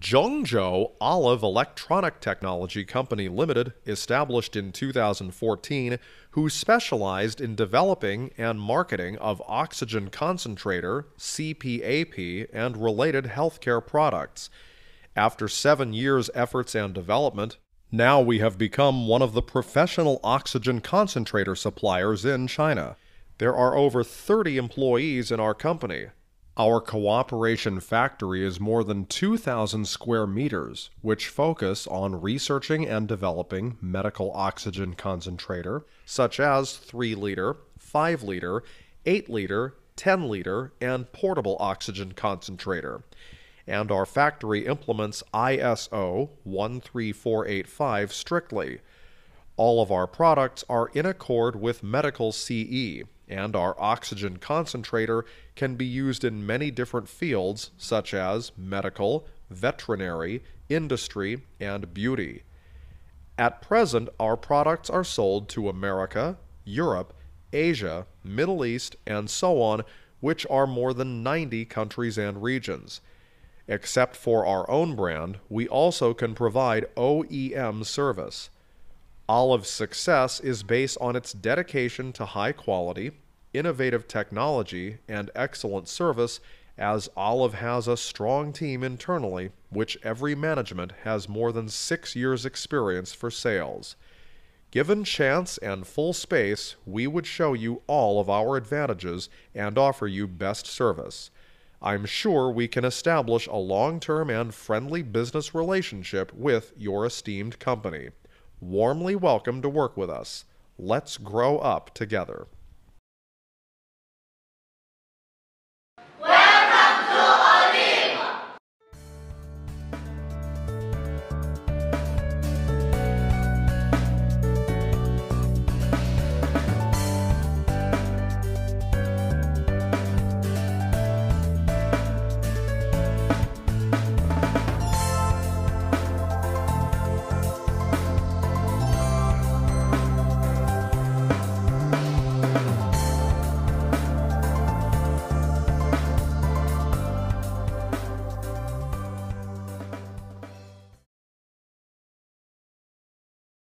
Zhengzhou Olive Electronic Technology Company Limited, established in 2014, who specialized in developing and marketing of oxygen concentrator, CPAP, and related healthcare products. After seven years' efforts and development, now we have become one of the professional oxygen concentrator suppliers in China. There are over 30 employees in our company. Our cooperation factory is more than 2,000 square meters, which focus on researching and developing medical oxygen concentrator, such as 3 liter, 5 liter, 8 liter, 10 liter, and portable oxygen concentrator. And our factory implements ISO 13485 strictly. All of our products are in accord with medical CE, and our oxygen concentrator can be used in many different fields such as medical, veterinary, industry, and beauty. At present, our products are sold to America, Europe, Asia, Middle East, and so on, which are more than 90 countries and regions. Except for our own brand, we also can provide OEM service. Olive's success is based on its dedication to high quality, innovative technology, and excellent service, as Olive has a strong team internally, which every management has more than six years' experience for sales. Given chance and full space, we would show you all of our advantages and offer you best service. I'm sure we can establish a long term and friendly business relationship with your esteemed company warmly welcome to work with us. Let's grow up together.